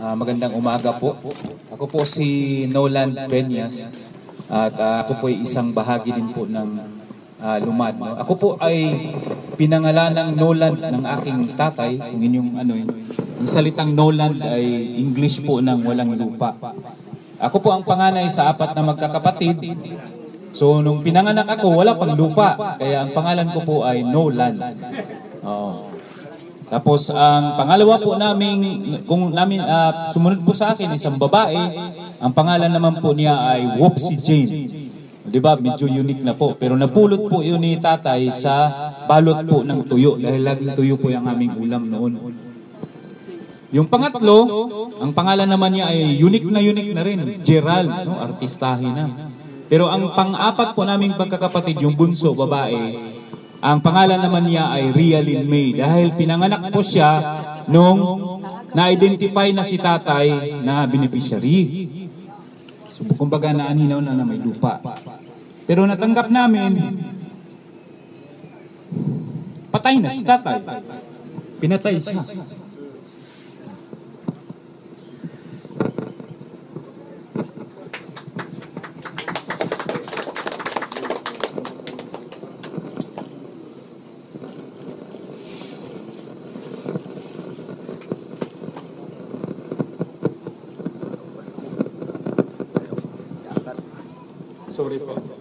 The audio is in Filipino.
Ah, magandang umaga po. Ako po si Nolan Peñas at ah, ako po ay isang bahagi din po ng ah, Lumad. No? Ako po ay pinangalan ng Nolan ng aking tatay. Kung inyong ano yun. Ang salitang Nolan ay English po ng walang lupa. Ako po ang panganay sa apat na magkakapatid. So nung pinanganak ako, wala pang lupa. Kaya ang pangalan ko po ay Nolan. Oo. Tapos ang pangalawa po namin, kung namin ah, sumunod po sa akin isang babae, ang pangalan naman po niya ay Whoopsie Jane. 'Di ba? Medyo unique na po. Pero napulot po 'yun ni tatay sa balot po ng tuyo dahil laging tuyo po yung aming ulam noon. Yung pangatlo, ang pangalan naman niya ay unique na unique na rin, Gerald, no? artistahin na. Pero ang pang-apat po naming pagkakapatid, yung bunso, babae, ang pangalan naman niya ay Rialyn May dahil pinanganak po siya nung na-identify na si tatay na beneficiary. So, kumbaga naaninaw na na may lupa. Pero natanggap namin, patay na si tatay. Pinatay siya. Sorry po.